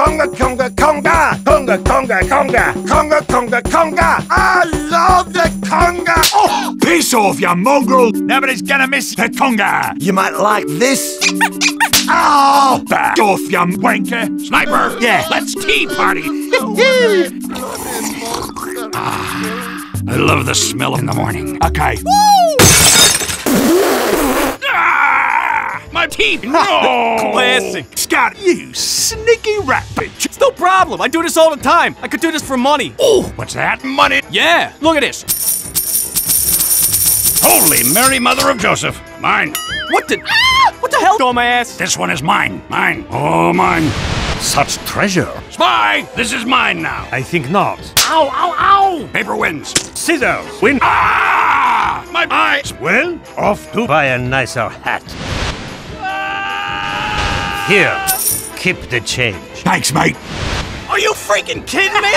conga, conga, conga, conga, conga, conga, conga, conga, conga. I love the conga. Oh, piss off, you mongrel! Nobody's gonna miss the conga. You might like this. Oh, back off, you wanker! Sniper, Yeah. let's tea party. Ah, I love the smell in the morning. Okay. My teeth! No! Classic. Scott, you sneaky rat bitch! It's no problem. I do this all the time. I could do this for money. Oh, what's that? Money! Yeah, look at this. Holy Mary, Mother of Joseph! Mine! What the? Ah! What the hell, dumbass? This one is mine! Mine! Oh, mine! Such treasure. Spy! This is mine now! I think not. Ow, ow, ow! Paper wins! Scissors. Win. Ah! My eyes! Well, off to buy a nicer hat. Here, keep the change. Thanks, mate! Are you freaking kidding me?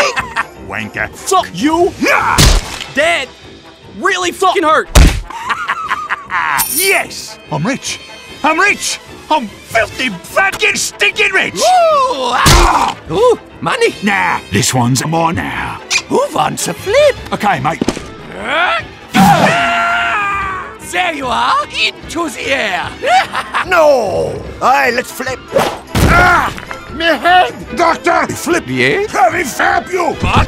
Wanker! Fuck you, Yeah! Dad. Really fucking hurt. Yes! I'm rich! I'm rich! I'm filthy, fucking, stinking rich! Ooh, Ooh. money. Nah, this one's more now. Who wants a flip? Okay, mate. There you are. Into the air. No. Aye, let's flip. Ah, me head. Doctor. Flip Yeah? Let me fap you! What?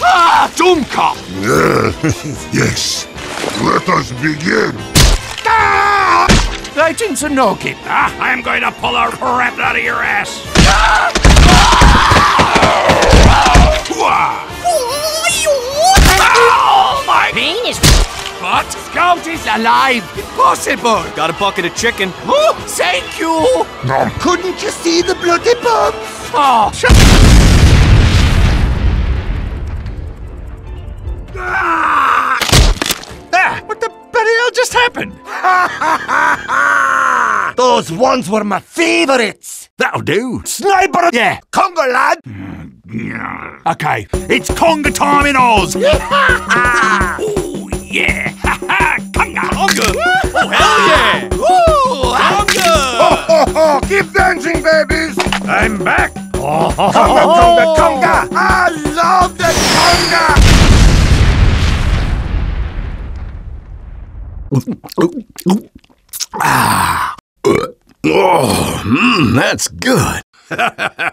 Ah, dumb cop! Yes, let us begin. Right into Nogi. Ah, I am going to pull a crap out of your ass! Oh, What? Scout is alive. Impossible. Got a bucket of chicken. Oh, thank you. Couldn't you see the bloody bumps? Oh, shut Ah, what the bloody hell just happened? Those ones were my favorites. That'll do. Sniper. Yeah. Conga lad. Okay, it's conga time in Oz! hell yeah. Woo, hunger. Oh, keep dancing, babies. I'm back! Conga, conga, conga. I love the conga. ah! Oh, mm, that's good.